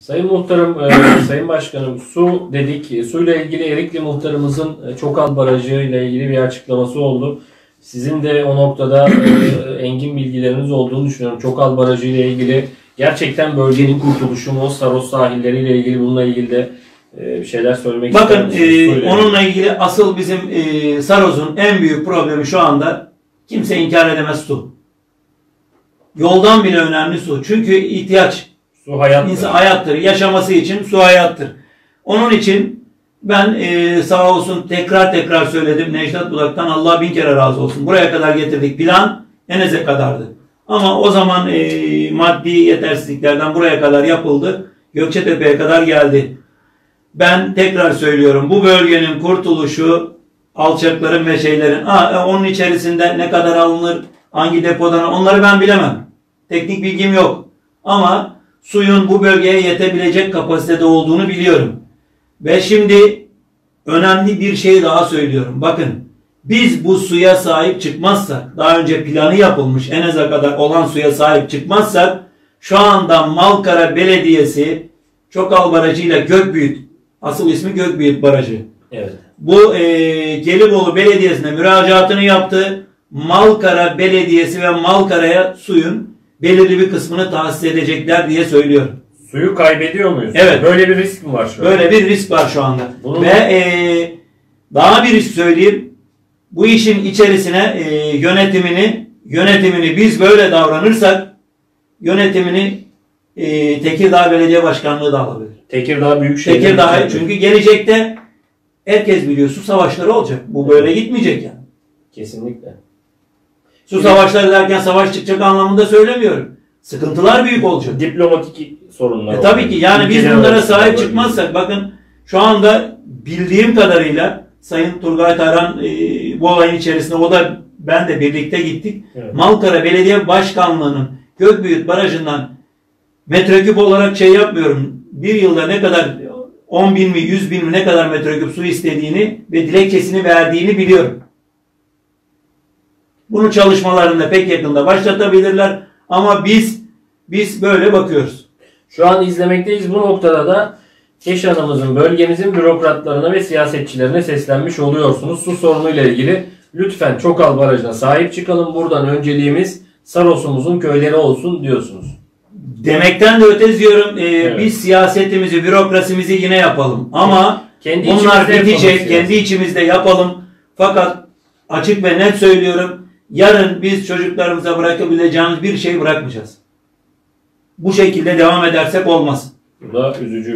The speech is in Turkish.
Sayın Muhtarım, e, Sayın Başkanım su dedik. E, Suyla ilgili Erikli Muhtarımızın e, Çokal Barajı ile ilgili bir açıklaması oldu. Sizin de o noktada e, engin bilgileriniz olduğunu düşünüyorum. Çokal Barajı ile ilgili gerçekten bölgenin kurtuluşu mu, Saros sahilleri ile ilgili bununla ilgili de e, bir şeyler söylemek Bakın e, onunla ilgili asıl bizim e, Saros'un en büyük problemi şu anda kimse inkar edemez su. Yoldan bile önemli su. Çünkü ihtiyaç. Su hayat. İnsan hayattır. Yaşaması için su hayattır. Onun için ben e, sağ olsun tekrar tekrar söyledim. Necdet Budak'tan Allah bin kere razı olsun. Buraya kadar getirdik. Plan Enez'e kadardı. Ama o zaman e, maddi yetersizliklerden buraya kadar yapıldı. Gökçetepe'ye kadar geldi. Ben tekrar söylüyorum. Bu bölgenin kurtuluşu alçakların ve şeylerin. Ha, e, onun içerisinde ne kadar alınır, hangi depodan onları ben bilemem. Teknik bilgim yok. Ama suyun bu bölgeye yetebilecek kapasitede olduğunu biliyorum. Ve şimdi önemli bir şey daha söylüyorum. Bakın biz bu suya sahip çıkmazsak, daha önce planı yapılmış Enez'e kadar olan suya sahip çıkmazsak şu anda Malkara Belediyesi Çokal Barajı ile Gökbüyük, asıl ismi Gökbüyük Barajı. Evet. Bu e, Gelibolu Belediyesi'ne müracaatını yaptı. Malkara Belediyesi ve Malkara'ya suyun belirli bir kısmını tahsis edecekler diye söylüyorum. Suyu kaybediyor muyuz? Evet. Böyle bir risk mi var şu an? Böyle bir risk var şu anda. Bunun- Ve e, daha bir risk söyleyeyim. Bu işin içerisine e, yönetimini yönetimini biz böyle davranırsak yönetimini e, Tekirdağ Belediye Başkanlığı da alabilir. Tekirdağ Büyükşehir. Tekirdağ çünkü gelecekte herkes biliyor su savaşları olacak. Bu böyle gitmeyecek yani. Kesinlikle. Su savaşları derken savaş çıkacak anlamında söylemiyorum. Sıkıntılar büyük olacak. Diplomatik sorunlar. E tabii ki yani biz bunlara sahip çıkmazsak bakın şu anda bildiğim kadarıyla Sayın Turgay Taran e, bu olayın içerisinde o da ben de birlikte gittik. Evet. Malkara Belediye Başkanlığı'nın Gökbüyük Barajı'ndan metreküp olarak şey yapmıyorum. Bir yılda ne kadar 10 bin mi 100 bin mi ne kadar metreküp su istediğini ve dilekçesini verdiğini biliyorum. Bunu çalışmalarında pek yakında başlatabilirler ama biz biz böyle bakıyoruz. Şu an izlemekteyiz. Bu noktada da Keşan'ımızın, bölgemizin bürokratlarına ve siyasetçilerine seslenmiş oluyorsunuz. Su sorunuyla ilgili lütfen Çokal Barajı'na sahip çıkalım. Buradan önceliğimiz Saros'umuzun köyleri olsun diyorsunuz. Demekten de öte diyorum e, Evet. biz siyasetimizi, bürokrasimizi yine yapalım. Ama Kendi bunlar bitecek, kendi içimizde yapalım. Fakat açık ve net söylüyorum, yarın biz çocuklarımıza bırakabileceğimiz bir şey bırakmayacağız. Bu şekilde devam edersek olmaz. Bu da üzücü